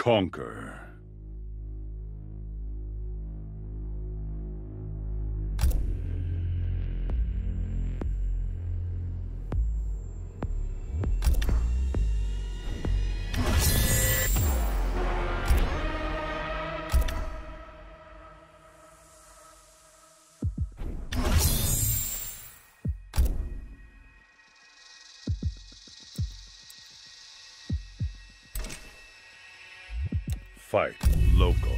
conquer. Fight local.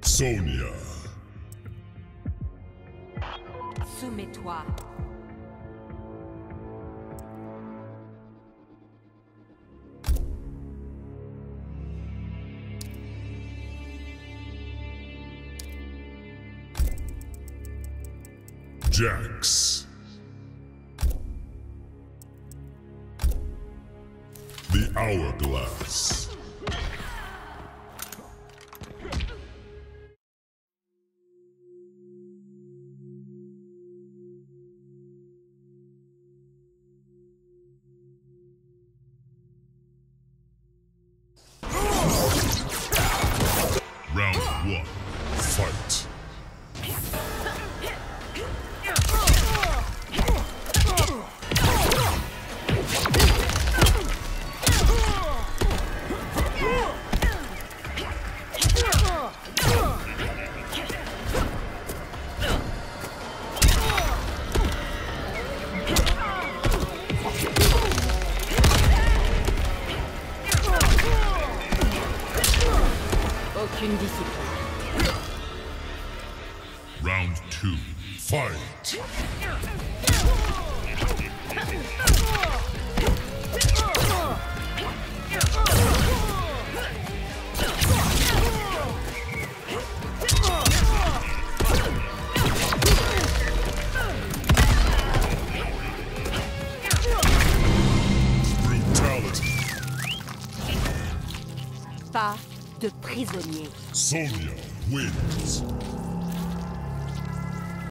Sonia. Soumets-toi. Jax. The Hourglass. Aucune discipline. Round two. Fight. Brutality. Pas de prisonnier. Sonia wins.